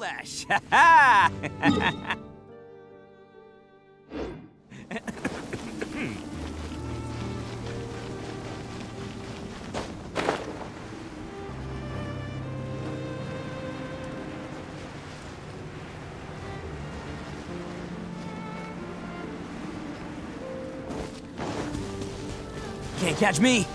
flesh. Can't catch me.